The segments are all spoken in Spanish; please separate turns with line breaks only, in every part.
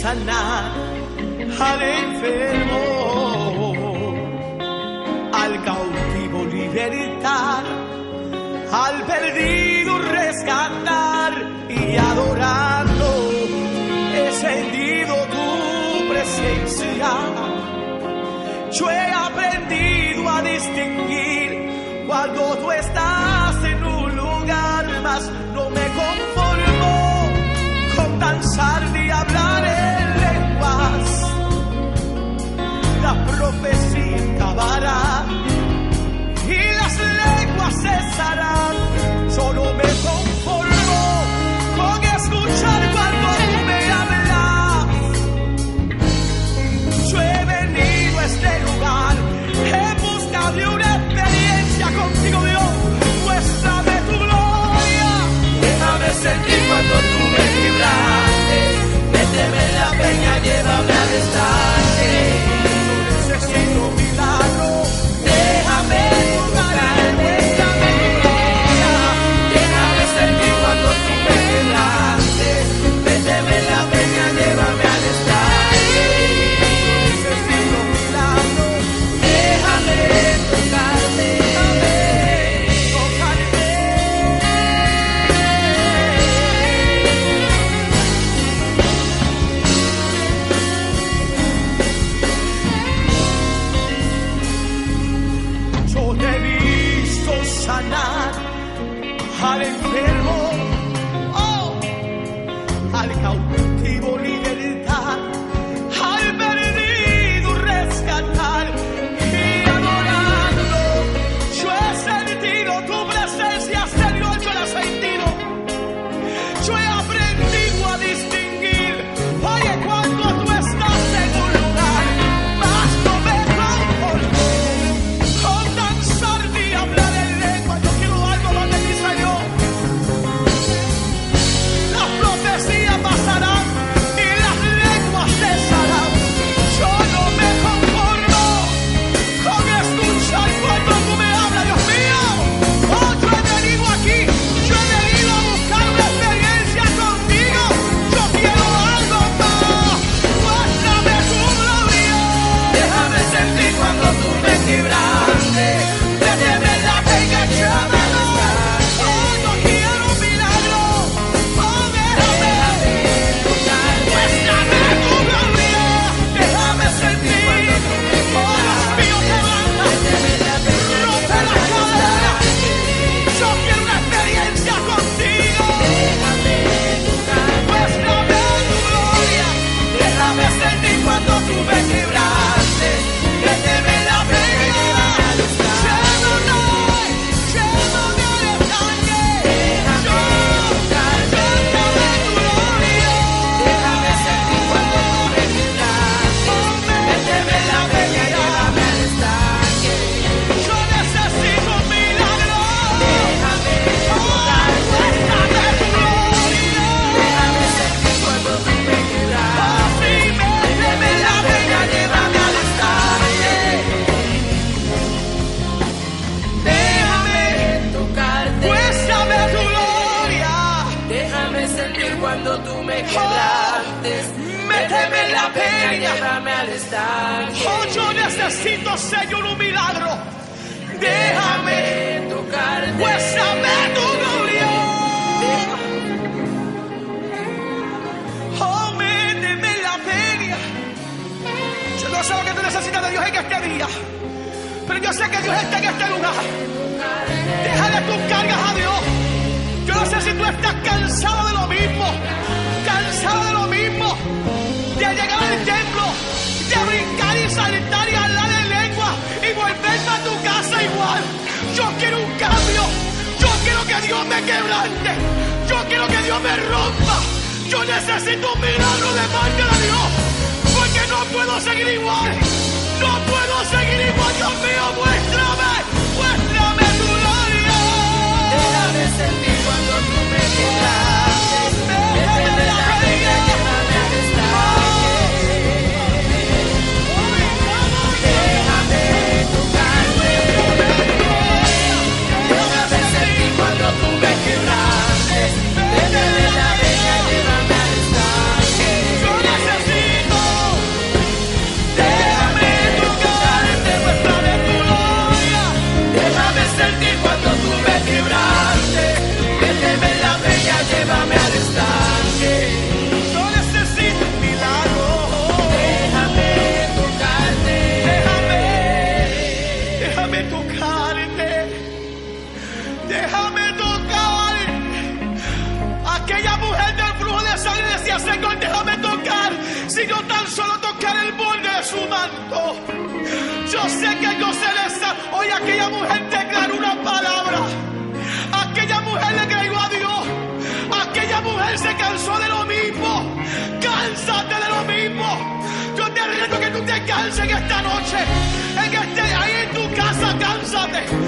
sanar al enfermo, al cautivo libertar, al perdido rescatar y adorando, encendido tu presencia. Yo he aprendido a distinguir cuando tú estás.
al
enfermo. cuando tú me
quebrantes. Méteme en la peña.
Oh, yo necesito, Señor, un milagro. Déjame
tocarte.
Pues tu gloria. Oh, méteme la peña. Yo no sé lo que tú necesitas de Dios en este día. Pero yo sé que Dios está en este lugar. Déjale tus cargas a Dios. Yo no sé si tú estás cansado de los cansado de lo mismo, de llegar al templo, de brincar y saltar y hablar en lengua y volverme a tu casa igual. Yo quiero un cambio, yo quiero que Dios me quebrante, yo quiero que Dios me rompa, yo necesito un milagro de parte de Dios, porque no puedo seguir igual, no puedo seguir igual, Dios mío, muéstrame, muéstrame.
Déjame tocar. Aquella mujer del flujo de sangre decía, Señor, déjame tocar. Si yo tan solo tocar el
borde de su manto. Yo sé que yo seré esa. Hoy aquella mujer declaró una palabra. Aquella mujer le creyó a Dios. Aquella mujer se cansó de lo mismo. Cánsate de lo mismo. Yo te reto que tú te canses en esta noche. En este, ahí en tu casa, cánsate.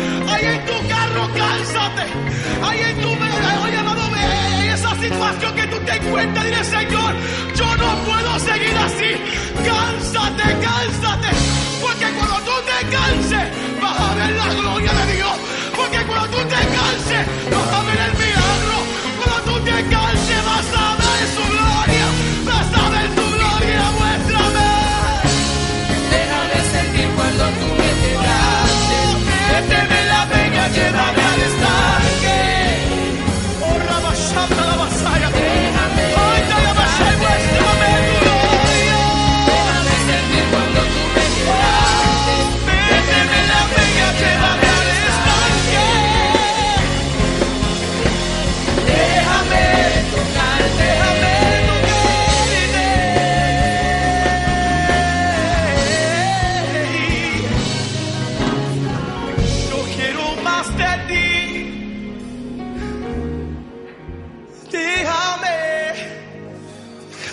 Encuentras, dile Señor, yo no puedo seguir así. Cánsate, cánsate. Porque cuando tú te canses, vas a ver la gloria de Dios. Porque cuando tú te canses, vas a ver el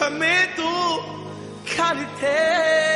Déjame, déjame tu carte.